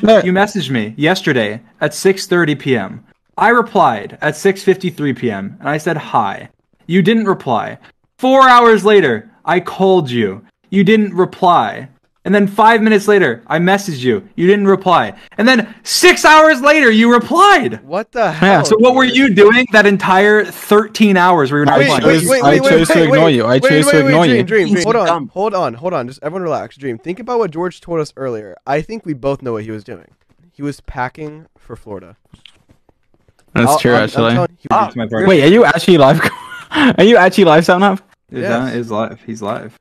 You messaged me yesterday at 6:30 p.m. I replied at 6:53 p.m. and I said hi. You didn't reply. 4 hours later, I called you. You didn't reply. And then 5 minutes later, I messaged you. You didn't reply. And then 6 hours later, you replied. What the hell? Yeah, So what were you doing that entire 13 hours where you were not I Wait, replying? chose- wait, wait, I wait, wait, chose to wait, ignore wait. you. I Wait, chose wait, to wait, ignore Dream, you. Dream, Dream. He's Hold on, dumb. hold on, hold on. Just everyone relax. Dream. Think about what George told us earlier. I think we both know what he was doing. He was packing for Florida. That's I'll- true, I'm- I'm actually. telling you- It's ah, my partner. Wait, are you actually live? are you actually live, Soundhub? Is Yes. Uh, that is live? He's live.